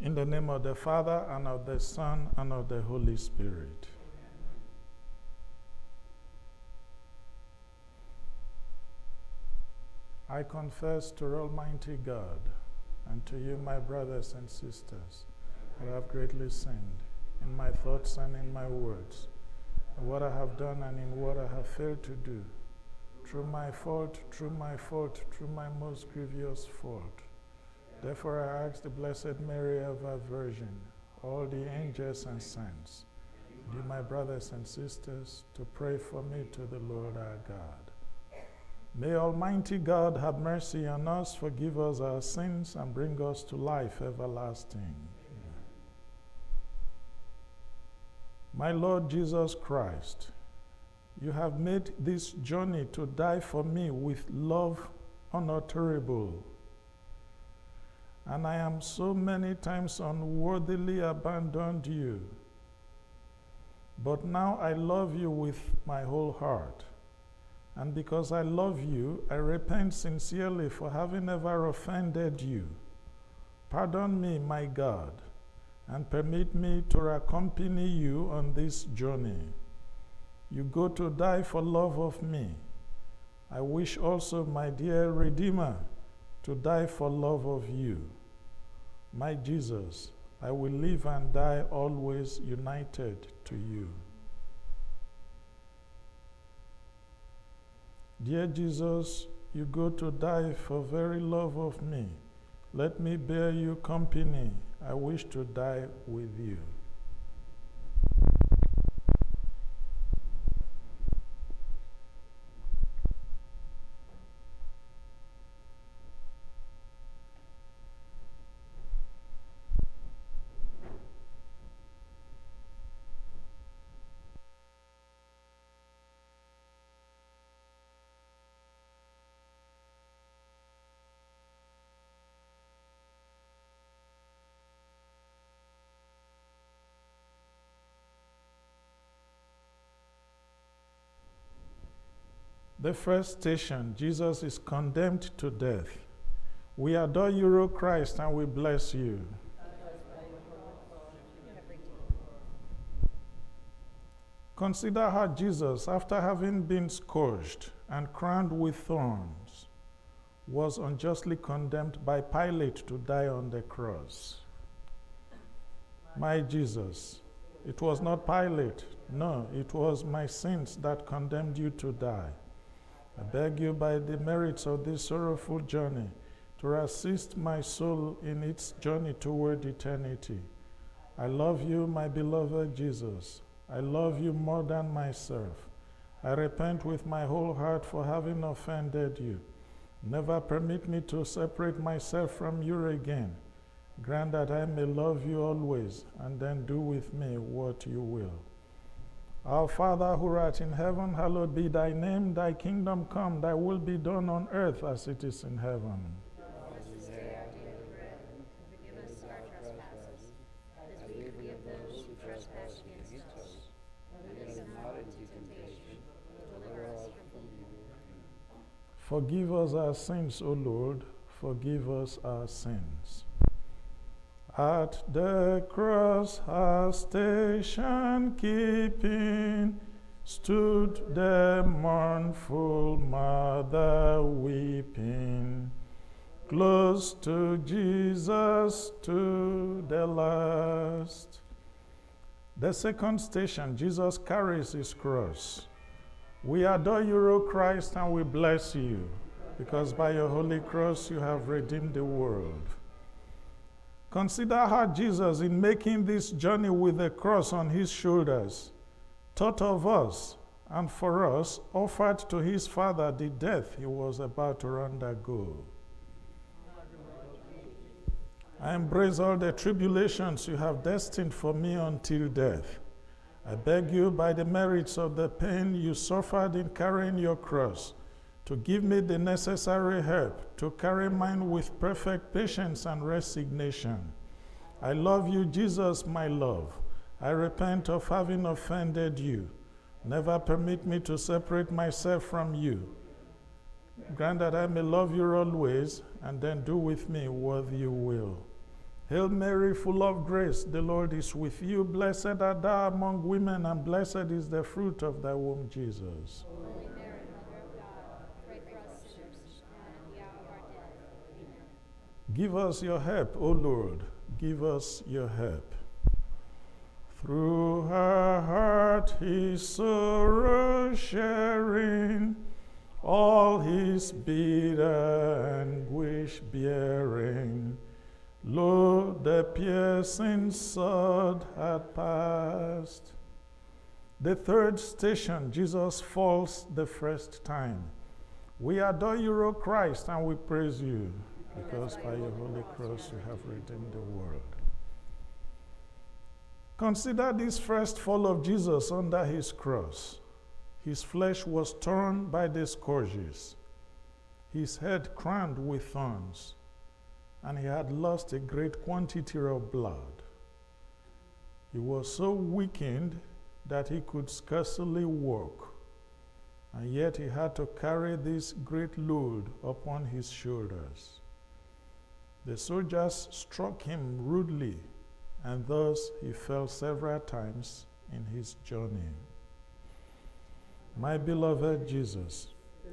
In the name of the Father, and of the Son, and of the Holy Spirit. I confess to Almighty God and to you, my brothers and sisters, that I have greatly sinned in my thoughts and in my words, in what I have done and in what I have failed to do, through my fault, through my fault, through my most grievous fault. Therefore, I ask the Blessed Mary, of our Virgin, all the angels and saints, you, my brothers and sisters, to pray for me to the Lord our God. May Almighty God have mercy on us, forgive us our sins, and bring us to life everlasting. My Lord Jesus Christ, you have made this journey to die for me with love unutterable. And I am so many times unworthily abandoned you. But now I love you with my whole heart. And because I love you, I repent sincerely for having ever offended you. Pardon me, my God, and permit me to accompany you on this journey. You go to die for love of me. I wish also, my dear Redeemer, to die for love of you. My Jesus, I will live and die always united to you. Dear Jesus, you go to die for very love of me. Let me bear you company. I wish to die with you. The first station, Jesus is condemned to death. We adore you, O Christ, and we bless you. Consider how Jesus, after having been scourged and crowned with thorns, was unjustly condemned by Pilate to die on the cross. My Jesus, it was not Pilate, no, it was my sins that condemned you to die. I beg you by the merits of this sorrowful journey to assist my soul in its journey toward eternity. I love you, my beloved Jesus. I love you more than myself. I repent with my whole heart for having offended you. Never permit me to separate myself from you again. Grant that I may love you always, and then do with me what you will. Our Father who art in heaven, hallowed be thy name. Thy kingdom come, thy will be done on earth as it is in heaven. Forgive us our sins, O Lord. Forgive us our sins. At the cross, her station keeping, stood the mournful mother weeping, close to Jesus to the last. The second station, Jesus carries his cross. We adore you, O Christ, and we bless you, because by your holy cross you have redeemed the world. Consider how Jesus, in making this journey with the cross on his shoulders, thought of us and for us offered to his Father the death he was about to undergo. I embrace all the tribulations you have destined for me until death. I beg you, by the merits of the pain you suffered in carrying your cross, to give me the necessary help to carry mine with perfect patience and resignation. I love you, Jesus, my love. I repent of having offended you. Never permit me to separate myself from you. Grant that I may love you always, and then do with me what you will. Hail Mary, full of grace, the Lord is with you. Blessed art thou among women, and blessed is the fruit of thy womb, Jesus. Holy Mary, Mother of God, pray for us sinners, now and at the hour of our death. Amen. Give us your help, O Lord. Give us your help. Through her heart, his sorrow sharing, all his bitter anguish bearing. Lo, the piercing sword had passed. The third station, Jesus falls the first time. We adore you, O Christ, and we praise you, because by your holy cross you have redeemed the world. Consider this first fall of Jesus under his cross. His flesh was torn by the scourges, his head crowned with thorns, and he had lost a great quantity of blood. He was so weakened that he could scarcely walk, and yet he had to carry this great load upon his shoulders. The soldiers struck him rudely, and thus he fell several times in his journey. My beloved Jesus,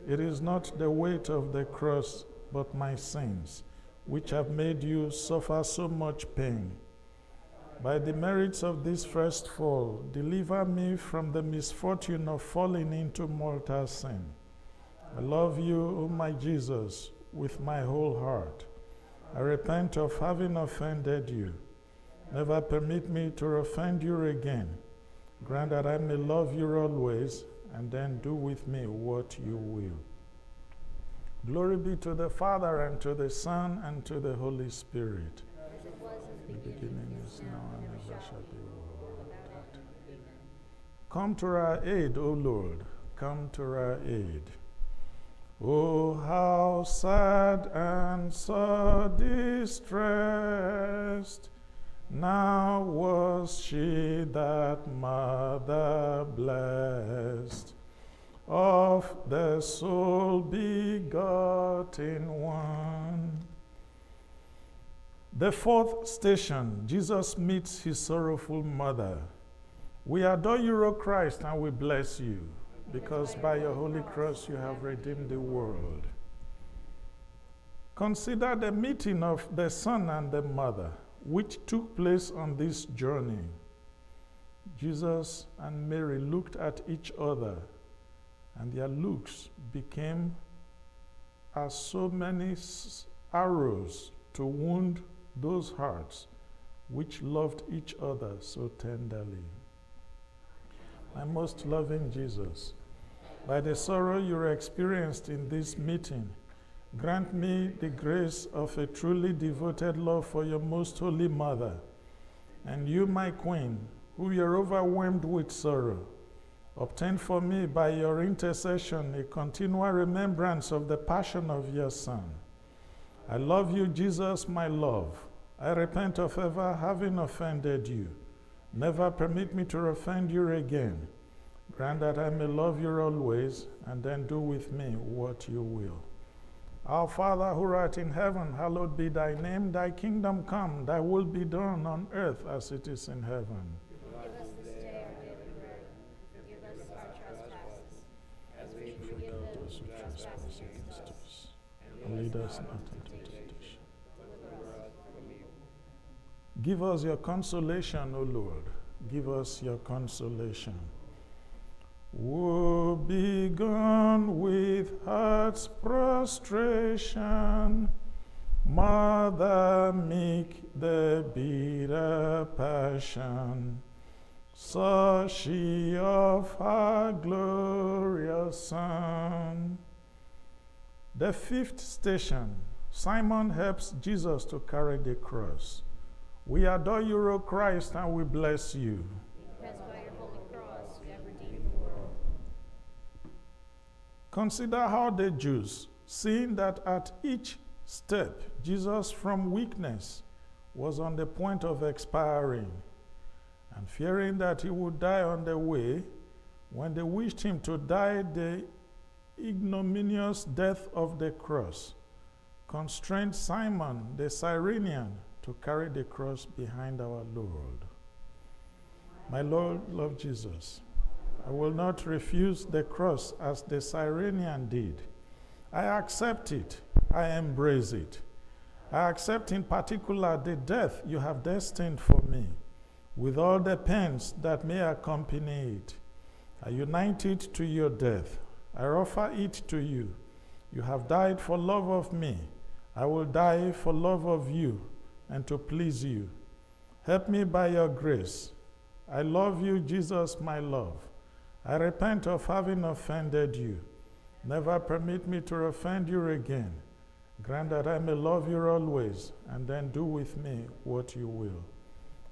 it is not the weight of the cross, but my sins, which have made you suffer so much pain. By the merits of this first fall, deliver me from the misfortune of falling into mortal sin. I love you, O my Jesus, with my whole heart. I repent of having offended you. Never permit me to offend you again. Grant that I may love you always, and then do with me what you will. Glory be to the Father, and to the Son, and to the Holy Spirit. As it was in The beginning, beginning is now, and ever shall be. Come to our aid, O Lord, come to our aid. Oh, how sad and so distressed now was she that mother blessed of the soul begotten one. The fourth station, Jesus meets his sorrowful mother. We adore you, O Christ, and we bless you, because by your holy cross you have redeemed the world. Consider the meeting of the son and the mother, which took place on this journey. Jesus and Mary looked at each other, and their looks became as so many arrows to wound those hearts which loved each other so tenderly. My most loving Jesus, by the sorrow you experienced in this meeting, grant me the grace of a truly devoted love for your most holy mother, and you, my queen, who were overwhelmed with sorrow. Obtain for me by your intercession a continual remembrance of the passion of your Son. I love you, Jesus, my love. I repent of ever having offended you. Never permit me to offend you again. Grant that I may love you always, and then do with me what you will. Our Father who art in heaven, hallowed be thy name. Thy kingdom come, thy will be done on earth as it is in heaven. Give us this day our daily bread. Forgive us our trespasses, as we forgive those who trespass against us. And lead us not Give us your consolation, O Lord. Give us your consolation. Woe begone with heart's prostration, Mother meek the bitter passion, saw she of her glorious Son. The fifth station, Simon helps Jesus to carry the cross. We adore you, O Christ, and we bless you. Because by your holy cross you have redeemed the world. Consider how the Jews, seeing that at each step Jesus from weakness was on the point of expiring, and fearing that he would die on the way, when they wished him to die the ignominious death of the cross, constrained Simon the Cyrenian to carry the cross behind our Lord. My Lord, love Jesus, I will not refuse the cross as the Cyrenian did. I accept it. I embrace it. I accept in particular the death you have destined for me, with all the pains that may accompany it. I unite it to your death. I offer it to you. You have died for love of me. I will die for love of you and to please you. Help me by your grace. I love you, Jesus, my love. I repent of having offended you. Never permit me to offend you again. Grant that I may love you always, and then do with me what you will.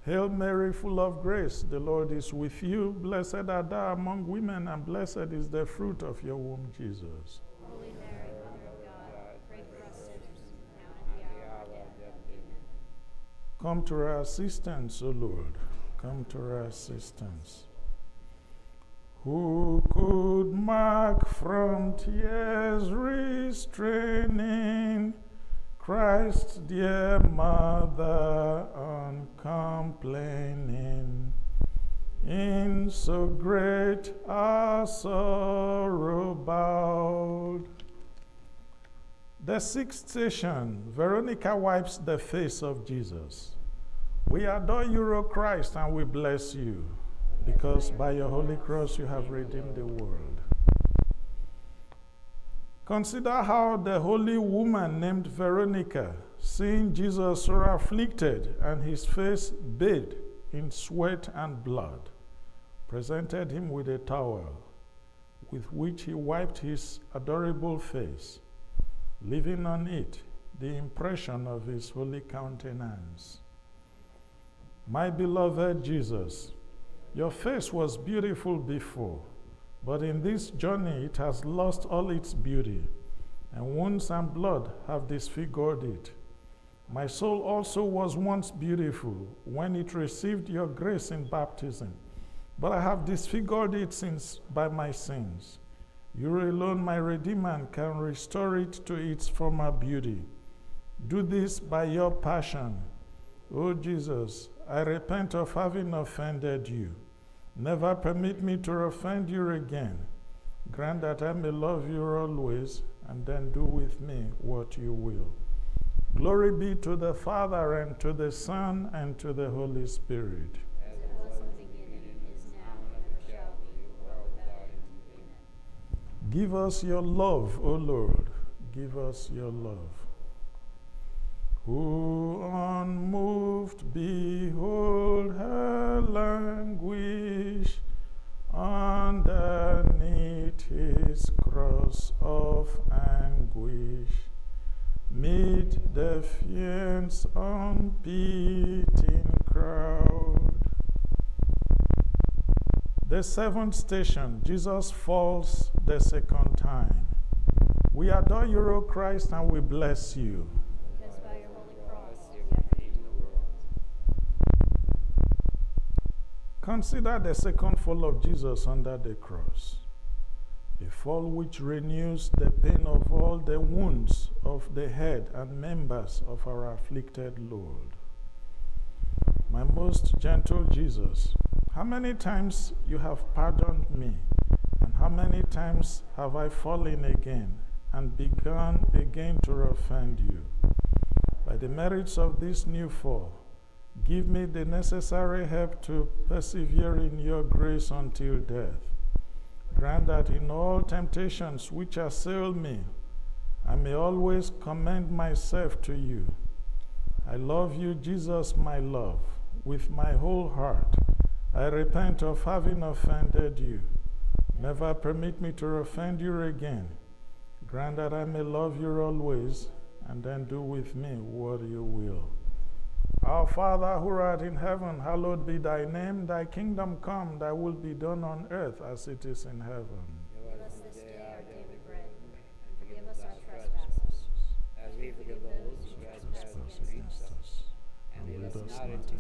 Hail Mary, full of grace, the Lord is with you. Blessed are thou among women, and blessed is the fruit of your womb, Jesus. Holy Mary, Mother of God, pray for us sinners, now and at the hour of our death. Amen. Come to our assistance, O Lord. Come to our assistance. Who could mark from tears restraining Christ's dear mother uncomplaining? In so great a sorrow bowed. The sixth station, Veronica wipes the face of Jesus. We adore you, O Christ, and we bless you, because by your holy cross you have redeemed the world. Consider how the holy woman named Veronica, seeing Jesus so afflicted and his face bathed in sweat and blood, presented him with a towel with which he wiped his adorable face leaving on it the impression of his holy countenance. My beloved Jesus, your face was beautiful before, but in this journey it has lost all its beauty, and wounds and blood have disfigured it. My soul also was once beautiful when it received your grace in baptism, but I have disfigured it since by my sins. You alone, my Redeemer, can restore it to its former beauty. Do this by your passion. O Jesus, I repent of having offended you. Never permit me to offend you again. Grant that I may love you always, and then do with me what you will. Glory be to the Father, and to the Son, and to the Holy Spirit. Give us your love, O Lord. Give us your love. Who unmoved behold her languish underneath his cross of anguish. Meet the fiend's unpitying crowd. The seventh station, Jesus falls the second time. We adore you, O Christ, and we bless you. Because by your holy cross you have redeemed the world. Consider the second fall of Jesus under the cross, a fall which renews the pain of all the wounds of the head and members of our afflicted Lord. My most gentle Jesus, how many times you have pardoned me, and how many times have I fallen again and begun again to offend you? By the merits of this new fall, give me the necessary help to persevere in your grace until death. Grant that in all temptations which assail me, I may always commend myself to you. I love you, Jesus, my love, with my whole heart. I repent of having offended you. Never permit me to offend you again. Grant that I may love you always, and then do with me what you will. Our Father who art in heaven, hallowed be thy name. Thy kingdom come, thy will be done on earth as it is in heaven. Give us this day our daily bread, and forgive us our trespasses, as we forgive those who trespass against us. And lead lead us us not not into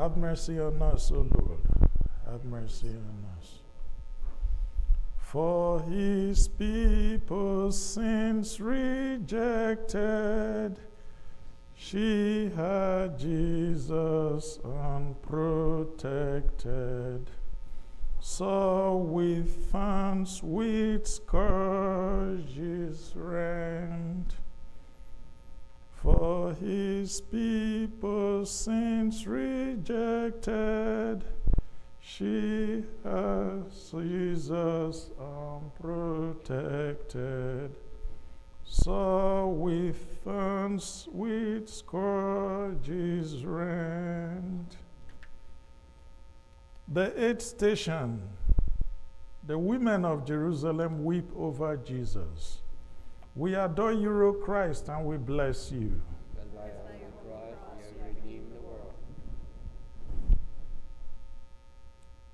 Have mercy on us, O Lord. Have mercy on us. For his people's sins rejected, she had Jesus unprotected. So with thorns, with scourges rent. For his people's sins rejected, she has Jesus unprotected. So with thorns, with scourges rent. The eighth station, the women of Jerusalem weep over Jesus. We adore you, O Christ, and we bless you.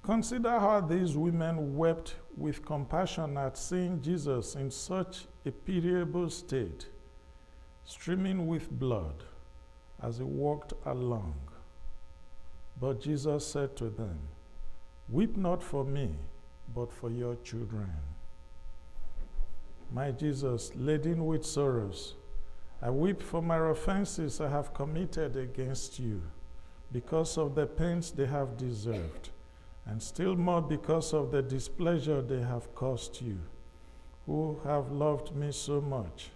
Consider how these women wept with compassion at seeing Jesus in such a pitiable state, streaming with blood as he walked along. But Jesus said to them, Weep not for me, but for your children. My Jesus, laden with sorrows, I weep for my offenses I have committed against you, because of the pains they have deserved, and still more because of the displeasure they have caused you, who have loved me so much.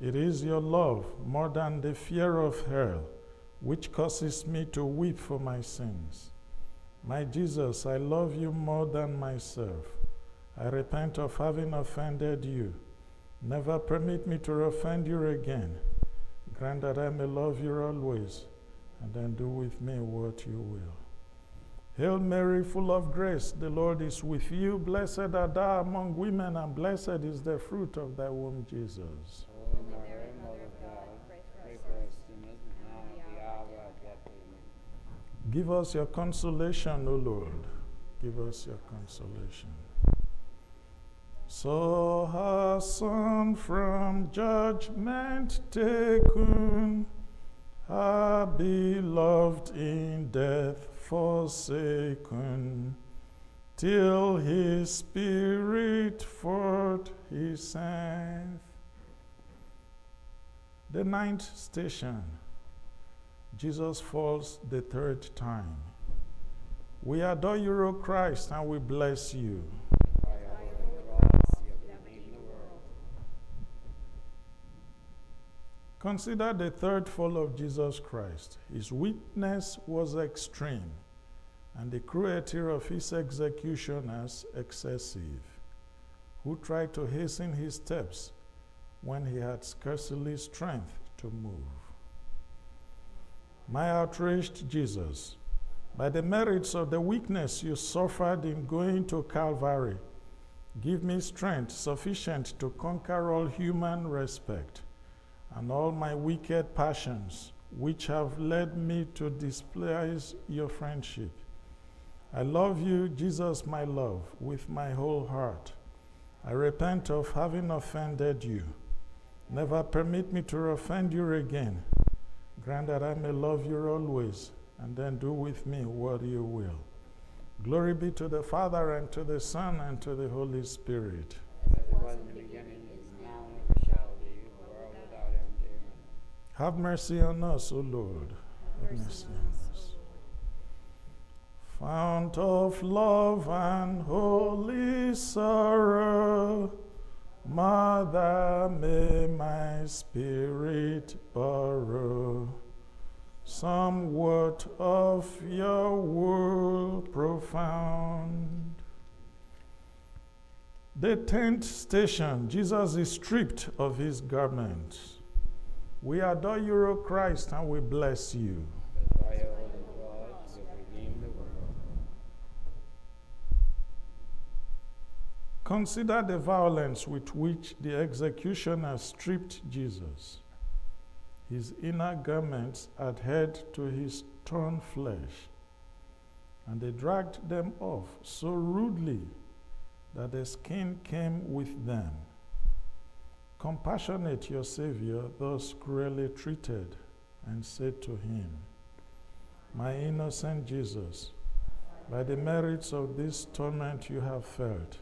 It is your love, more than the fear of hell, which causes me to weep for my sins. My Jesus, I love you more than myself. I repent of having offended you. Never permit me to offend you again. Grant that I may love you always, and then do with me what you will. Hail Mary, full of grace, the Lord is with you. Blessed art thou among women, and blessed is the fruit of thy womb, Jesus. Give us your consolation, O Lord. Give us your consolation. So her son from judgment taken, her beloved in death forsaken, till his spirit forth he sent. The ninth station. Jesus falls the third time. We adore you, O Christ, and we bless you. That by your holy cross you have redeemed the world. Consider the third fall of Jesus Christ. His weakness was extreme, and the cruelty of his executioners excessive, who tried to hasten his steps when he had scarcely strength to move. My outraged Jesus, by the merits of the weakness you suffered in going to Calvary, give me strength sufficient to conquer all human respect and all my wicked passions, which have led me to despise your friendship. I love you, Jesus, my love, with my whole heart. I repent of having offended you. Never permit me to offend you again. Grant that I may love you always, and then do with me what you will. Glory be to the Father, and to the Son, and to the Holy Spirit. Have mercy on us, O Lord. Have mercy on us. Fount of love and holy sorrow, Mother, may my spirit borrow somewhat of your wool profound. The tenth station, Jesus is stripped of his garments. We adore you, O Christ, and we bless you. Consider the violence with which the executioner stripped Jesus. His inner garments adhered to his torn flesh, and they dragged them off so rudely that the skin came with them. Compassionate your Savior, thus cruelly treated, and said to him, My innocent Jesus, by the merits of this torment you have felt,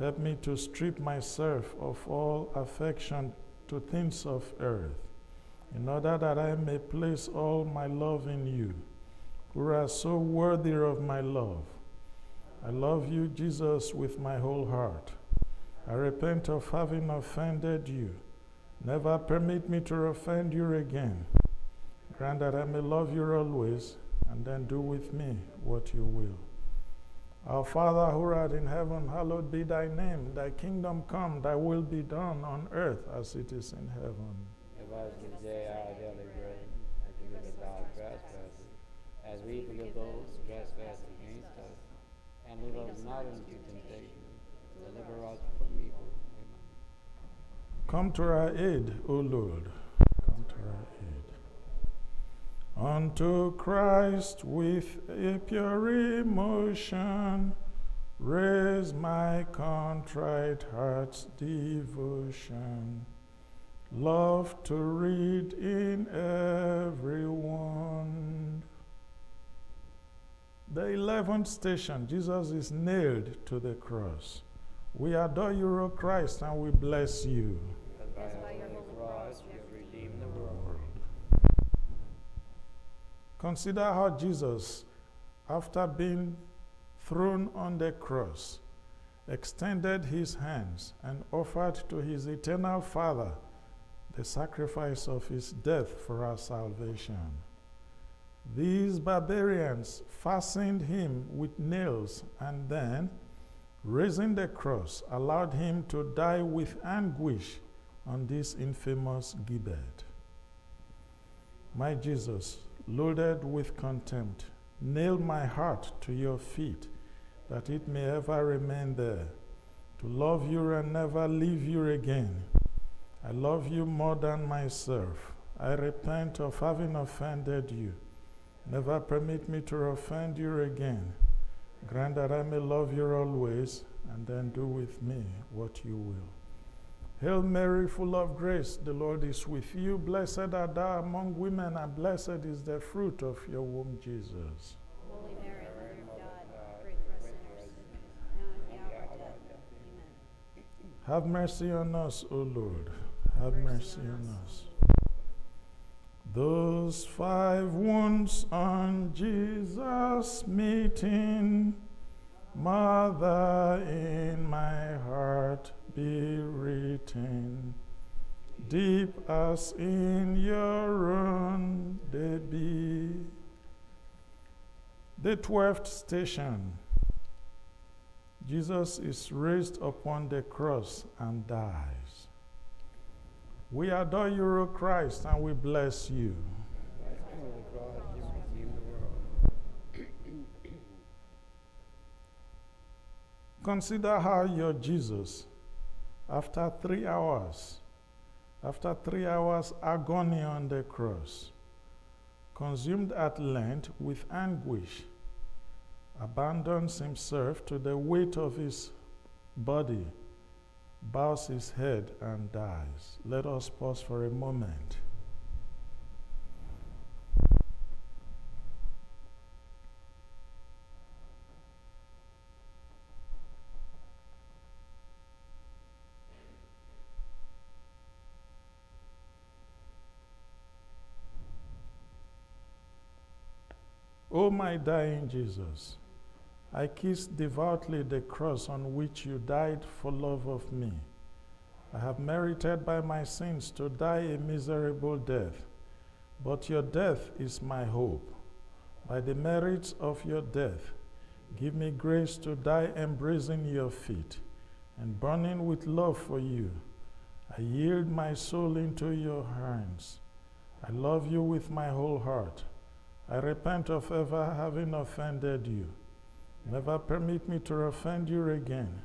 Help me to strip myself of all affection to things of earth, in order that I may place all my love in you, who are so worthy of my love. I love you, Jesus, with my whole heart. I repent of having offended you. Never permit me to offend you again. Grant that I may love you always, and then do with me what you will. Our Father who art in heaven, hallowed be thy name. Thy kingdom come, thy will be done on earth as it is in heaven. Give us this day our daily bread, and forgive us our trespasses, as we forgive those who trespass against us. And lead us not into temptation, deliver us from. Come to our aid, O Lord. Come to our aid. Unto Christ with a pure emotion, raise my contrite heart's devotion. Love to read in everyone. The eleventh station, Jesus is nailed to the cross. We adore you, O Christ, and we bless you. Because by Because by your your holy holy cross cross you you have have redeemed the world. Consider how Jesus, after being thrown on the cross, extended his hands and offered to his eternal Father the sacrifice of his death for our salvation. These barbarians fastened him with nails and then, raising the cross, allowed him to die with anguish on this infamous gibbet. My Jesus, loaded with contempt, nail my heart to your feet, that it may ever remain there, to love you and never leave you again. I love you more than myself. I repent of having offended you. Never permit me to offend you again. Grant that I may love you always, and then do with me what you will. Hail Mary, full of grace, the Lord is with you. Blessed art thou among women, and blessed is the fruit of your womb, Jesus. Holy Mary, Mother of God, pray for us sinners, now and the the hour of hour of death. Amen. Have mercy on us, O Lord. Have mercy on us. Those five wounds on Jesus meeting, Mother, in my heart be written, deep as in your own they be. The twelfth station. Jesus is raised upon the cross and dies. We adore you, O Christ, and we bless you. Consider how your Jesus, after three hours, after three hours agony on the cross, consumed at length with anguish, abandons himself to the weight of his body, bows his head, and dies. Let us pause for a moment. O my dying Jesus, I kiss devoutly the cross on which you died for love of me. I have merited by my sins to die a miserable death, but your death is my hope. By the merits of your death, give me grace to die embracing your feet and burning with love for you. I yield my soul into your hands. I love you with my whole heart. I repent of ever having offended you. Never permit me to offend you again.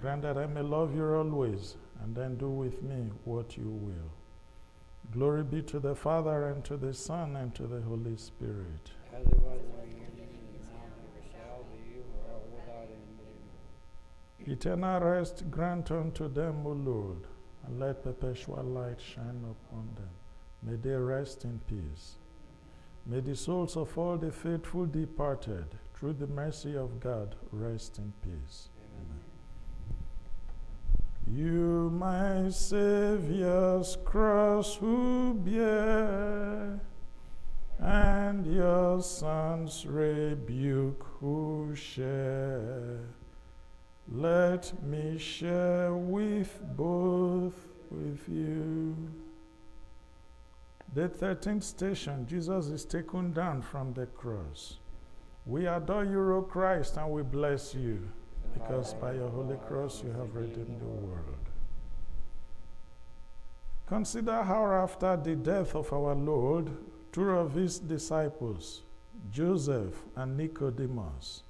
Grant that I may love you always, and then do with me what you will. Glory be to the Father, and to the Son, and to the Holy Spirit. As it was in the beginning, now, ever shall be, world without end. Amen. Eternal rest grant unto them, O Lord, and let perpetual light shine upon them. May they rest in peace. May the souls of all the faithful departed, through the mercy of God, rest in peace. Amen. You, my Saviour's cross, who bear, and your Son's rebuke, who share. Let me share with both with you. The 13th station, Jesus is taken down from the cross. We adore you, O Christ, and we bless you, because by your holy cross you have redeemed the world. Consider how, after the death of our Lord, two of his disciples, Joseph and Nicodemus,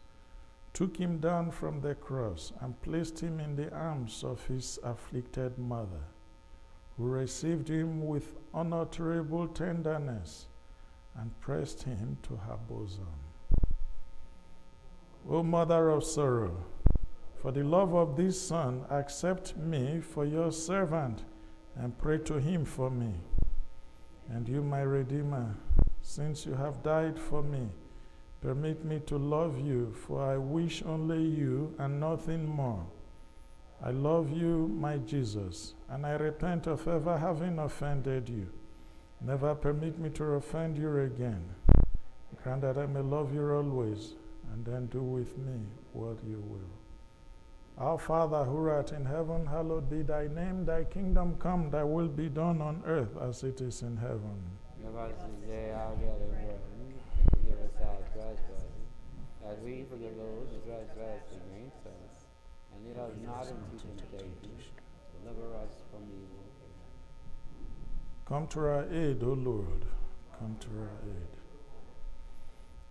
took him down from the cross and placed him in the arms of his afflicted mother, who received him with unutterable tenderness and pressed him to her bosom. O Mother of sorrow, for the love of this Son, accept me for your servant and pray to him for me. And you, my Redeemer, since you have died for me, permit me to love you, for I wish only you and nothing more. I love you, my Jesus, and I repent of ever having offended you. Never permit me to offend you again. Grant that I may love you always, and then do with me what you will. Our Father who art in heaven, hallowed be thy name. Thy kingdom come, thy will be done on earth as it is in heaven. Give us our daily bread, and forgive us our trespasses, as we forgive those who trespass against us. Not deliver us from evil. Come to our aid, O Lord. Come to our aid.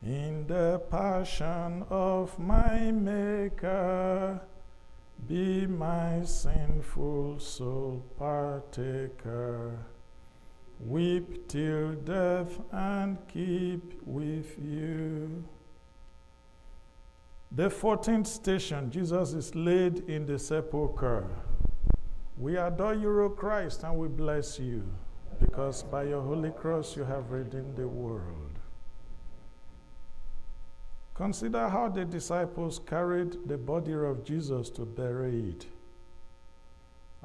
In the passion of my Maker, be my sinful soul partaker. Weep till death and keep with you. The 14th station, Jesus is laid in the sepulchre. We adore you, O Christ, and we bless you, because by your holy cross you have redeemed the world. Consider how the disciples carried the body of Jesus to bury it,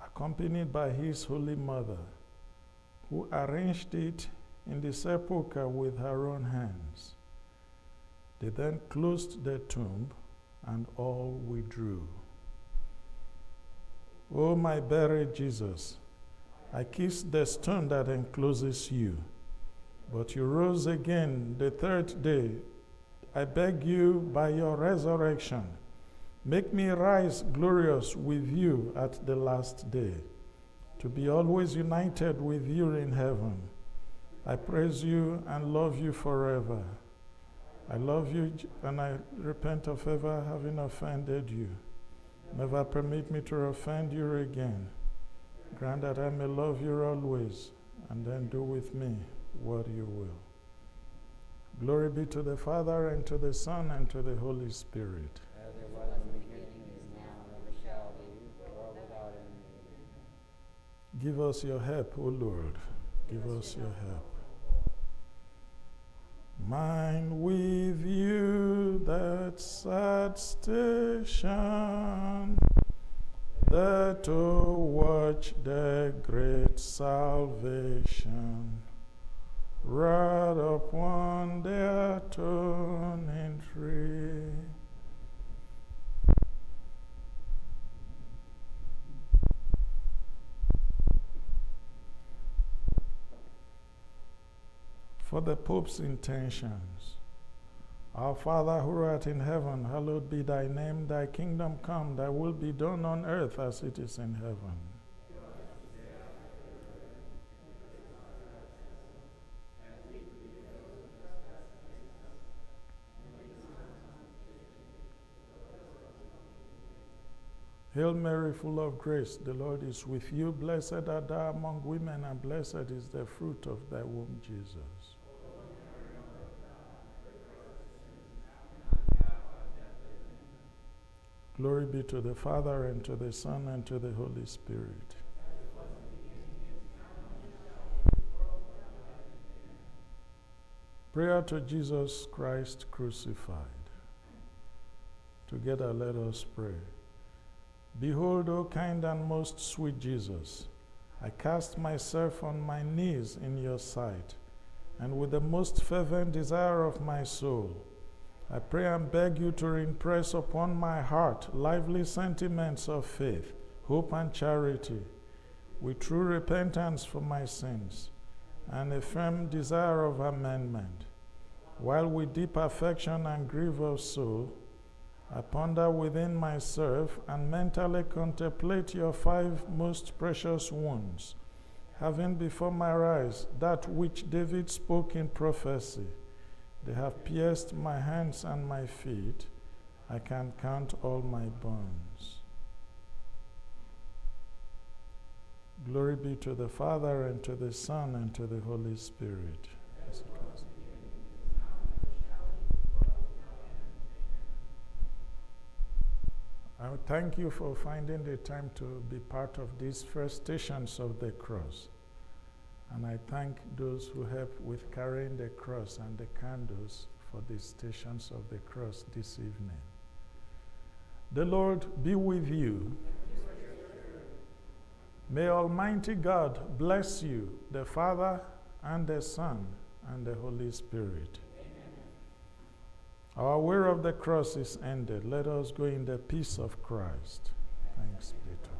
accompanied by his holy mother, who arranged it in the sepulchre with her own hands. They then closed the tomb, and all withdrew. O oh, my buried Jesus, I kiss the stone that encloses you, but you rose again the third day I beg you by your resurrection, make me rise glorious with you at the last day, to be always united with you in heaven. I praise you and love you forever. I love you and I repent of ever having offended you. Never permit me to offend you again. Grant that I may love you always and then do with me what you will. Glory be to the Father, and to the Son, and to the Holy Spirit. Give us your help, O Lord. Give us your help. Mine with you that sad station, there to oh, watch the great salvation right upon their turning tree. For the Pope's intentions. Our Father who art in heaven, hallowed be thy name, thy kingdom come, thy will be done on earth as it is in heaven. Hail Mary, full of grace, the Lord is with you. Blessed art thou among women, and blessed is the fruit of thy womb, Jesus. Glory be to the Father, and to the Son, and to the Holy Spirit. Prayer to Jesus Christ crucified. Together let us pray. Behold, O kind and most sweet Jesus, I cast myself on my knees in your sight, and with the most fervent desire of my soul, I pray and beg you to impress upon my heart lively sentiments of faith, hope, and charity, with true repentance for my sins and a firm desire of amendment. While with deep affection and grief of soul, I ponder within myself and mentally contemplate your five most precious wounds, having before my eyes that which David spoke in prophecy. They have pierced my hands and my feet. I can count all my bones. Glory be to the Father, and to the Son, and to the Holy Spirit. I thank you for finding the time to be part of these first stations of the cross. And I thank those who help with carrying the cross and the candles for the stations of the cross this evening. The Lord be with you. May Almighty God bless you, the Father and the Son and the Holy Spirit. Our way of the cross is ended. Let us go in the peace of Christ. Thanks be to